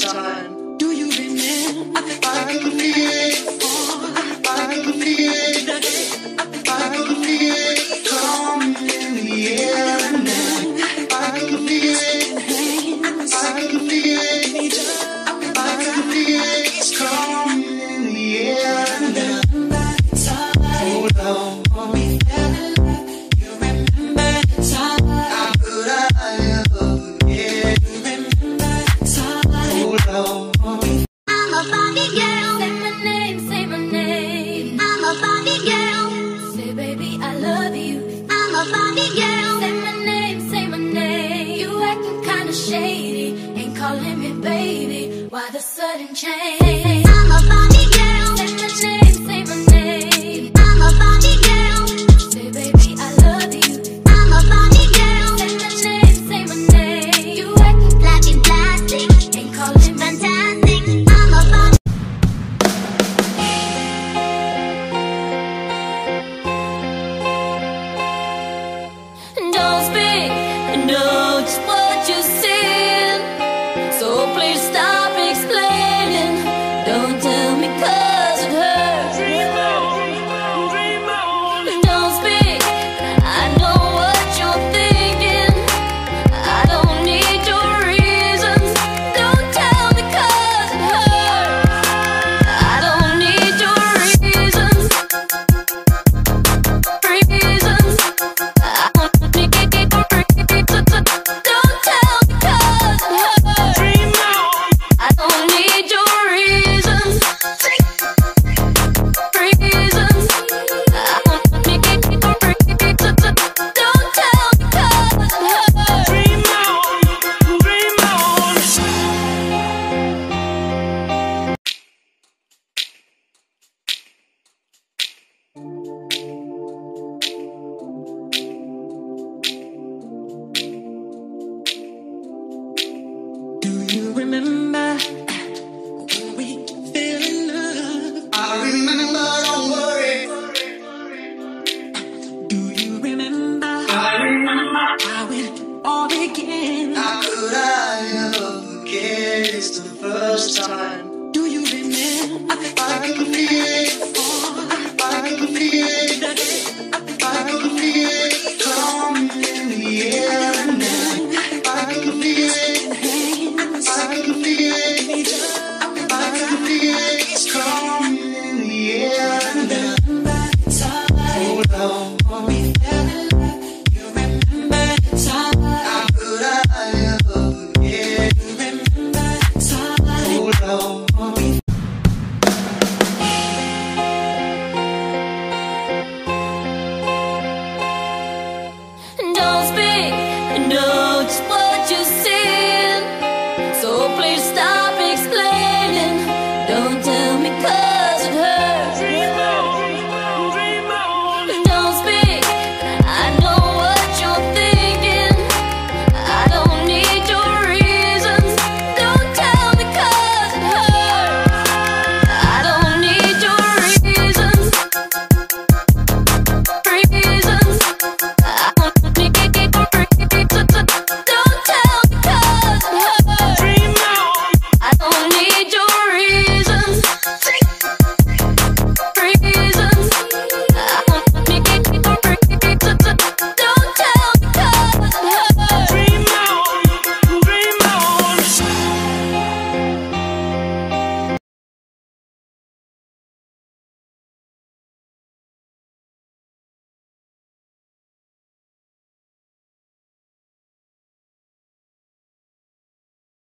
Time. shady and calling me baby. Why the sudden change? I'm a body girl, say my name, say my name. I'm a girl, say baby I love you. I'm a girl, say my name, say my name. You black and plastic fantastic. I'm a. Don't speak, no. do. Do you remember? I remember how it all began. How could I ever forget? It's the first time.